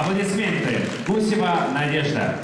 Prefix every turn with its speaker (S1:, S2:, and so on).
S1: Аплодисменты. Гусева Надежда.